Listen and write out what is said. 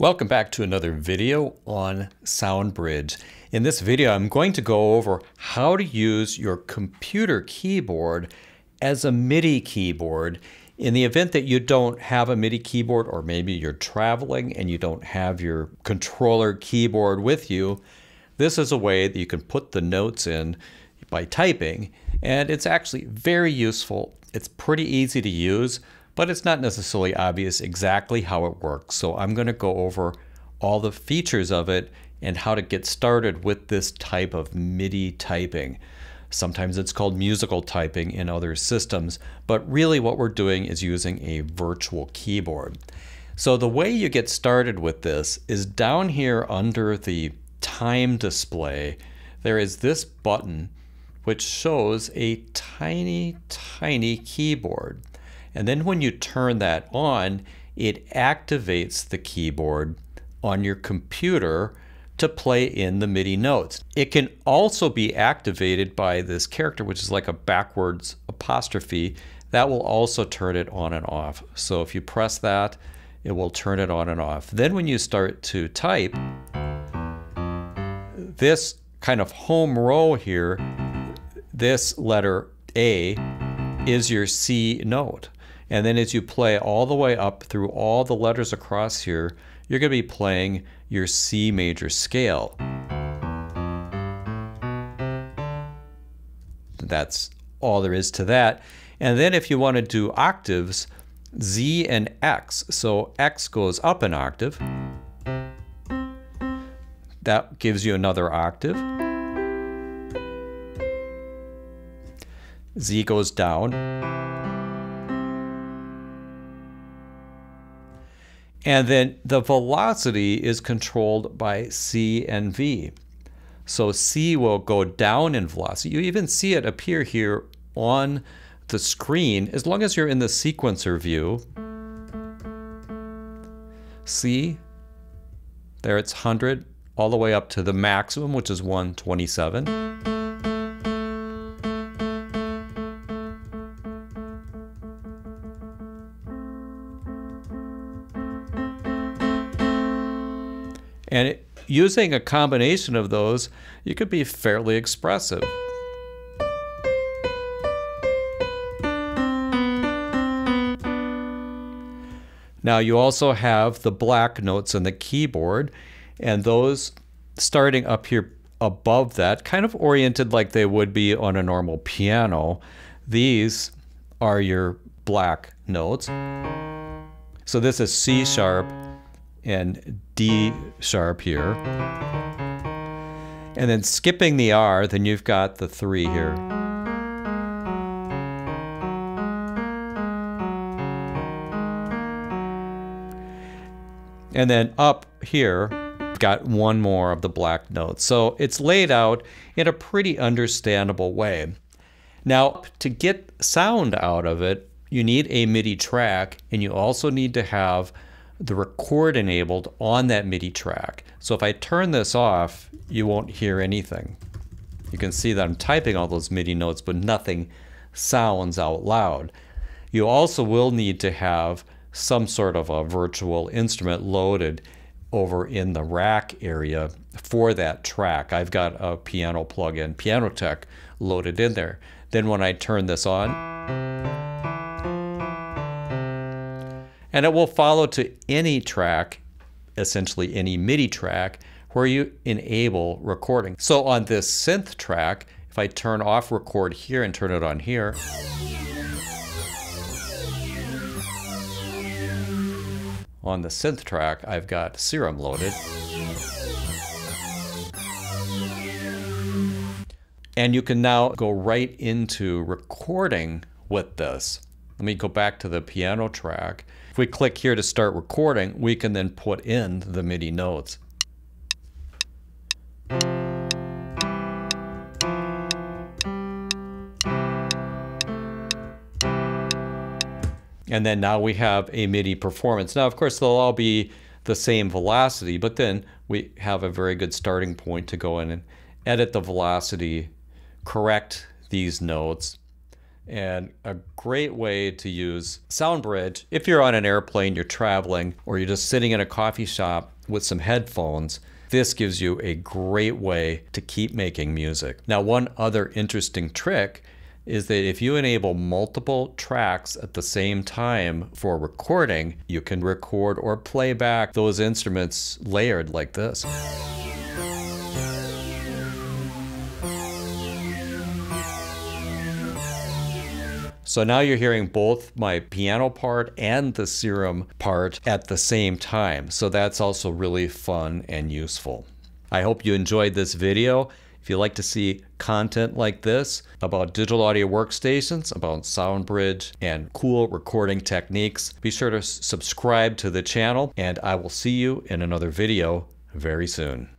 Welcome back to another video on SoundBridge. In this video, I'm going to go over how to use your computer keyboard as a MIDI keyboard in the event that you don't have a MIDI keyboard or maybe you're traveling and you don't have your controller keyboard with you. This is a way that you can put the notes in by typing and it's actually very useful. It's pretty easy to use but it's not necessarily obvious exactly how it works. So I'm going to go over all the features of it and how to get started with this type of MIDI typing. Sometimes it's called musical typing in other systems, but really what we're doing is using a virtual keyboard. So the way you get started with this is down here under the time display, there is this button which shows a tiny, tiny keyboard. And then when you turn that on, it activates the keyboard on your computer to play in the MIDI notes. It can also be activated by this character, which is like a backwards apostrophe. That will also turn it on and off. So if you press that, it will turn it on and off. Then when you start to type, this kind of home row here, this letter A is your C note. And then as you play all the way up through all the letters across here, you're going to be playing your C major scale. That's all there is to that. And then if you want to do octaves, Z and X. So X goes up an octave. That gives you another octave. Z goes down. And then the velocity is controlled by C and V. So C will go down in velocity. You even see it appear here on the screen as long as you're in the sequencer view. C, there it's 100 all the way up to the maximum, which is 127. And it, using a combination of those, you could be fairly expressive. Now you also have the black notes on the keyboard, and those starting up here above that, kind of oriented like they would be on a normal piano. These are your black notes. So this is C sharp, and D sharp here. And then skipping the R, then you've got the three here. And then up here, got one more of the black notes. So it's laid out in a pretty understandable way. Now, to get sound out of it, you need a MIDI track, and you also need to have the record enabled on that MIDI track. So if I turn this off, you won't hear anything. You can see that I'm typing all those MIDI notes, but nothing sounds out loud. You also will need to have some sort of a virtual instrument loaded over in the rack area for that track. I've got a piano plugin, Pianoteq, loaded in there. Then when I turn this on, and it will follow to any track, essentially any MIDI track, where you enable recording. So on this synth track, if I turn off record here and turn it on here, on the synth track, I've got Serum loaded. And you can now go right into recording with this. Let me go back to the piano track. If we click here to start recording, we can then put in the MIDI notes. And then now we have a MIDI performance. Now, of course, they'll all be the same velocity, but then we have a very good starting point to go in and edit the velocity, correct these notes, and a great way to use SoundBridge if you're on an airplane, you're traveling, or you're just sitting in a coffee shop with some headphones. This gives you a great way to keep making music. Now, one other interesting trick is that if you enable multiple tracks at the same time for recording, you can record or play back those instruments layered like this. So now you're hearing both my piano part and the Serum part at the same time. So that's also really fun and useful. I hope you enjoyed this video. If you'd like to see content like this about digital audio workstations, about SoundBridge, and cool recording techniques, be sure to subscribe to the channel, and I will see you in another video very soon.